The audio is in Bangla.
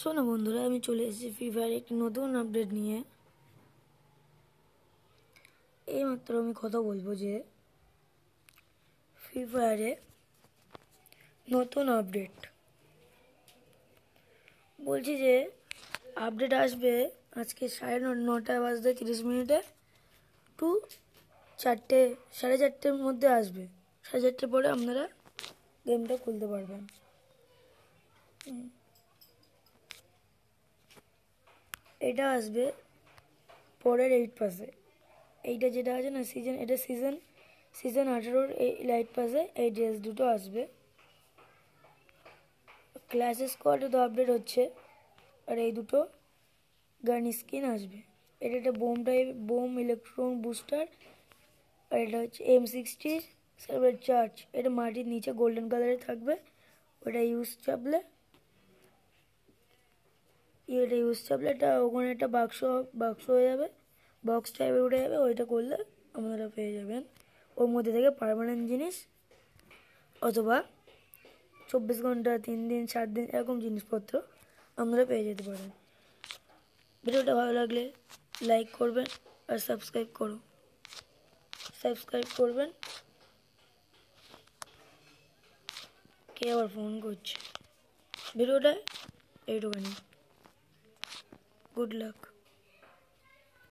শোনো বন্ধুরা, আমি চলে এসেছি ফ্রি ফায়ার একটি নতুন আপডেট নিয়ে। এইমাত্র আমি কথা বলব যে ফ্রি ফায়ারে নতুন আপডেট। বলছি যে, আপডেট আসবে আজকে সাড়ে নটা বাজতে তিরিশ মিনিটে টু চারটে, সাড়ে চারটের মধ্যে আসবে। সাড়ে চারটের পরে আপনারা গেমটা খুলতে পারবেন। এটা আসবে পরের এইট পাসে এইটা যেটা আছে না সিজন এটা সিজন সিজন আঠেরোর এই লাইট পাসে এই ড্রেস দুটো আসবে। ক্লাস স্কোয়াডে তো আপডেট হচ্ছে, আর এই দুটো গান স্কিন আসবে। এটা একটা bomb type bomb electron booster আর এটা হচ্ছে এম সিক্সটি সার্ভার চার্জ এটা মাটির নিচে গোল্ডেন কালারে থাকবে, ওটা ইউজ চাপলে এটা ইউজ এটা ওখানে একটা বাক্স বাক্স হয়ে যাবে। বক্স টাইপের উঠে যাবে, ওইটা করলে আপনারা পেয়ে যাবেন। ওর মধ্যে থেকে পারমানেন্ট জিনিস অথবা চব্বিশ ঘণ্টা, তিন দিন, চার দিন এরকম জিনিসপত্র আপনারা পেয়ে যেতে পারেন। ভিডিওটা ভালো লাগলে লাইক করবেন আর সাবস্ক্রাইব করো। সাবস্ক্রাইব করবেন। কে আবার ফোন করছে? ভিডিওটা এইটুখানি good luck.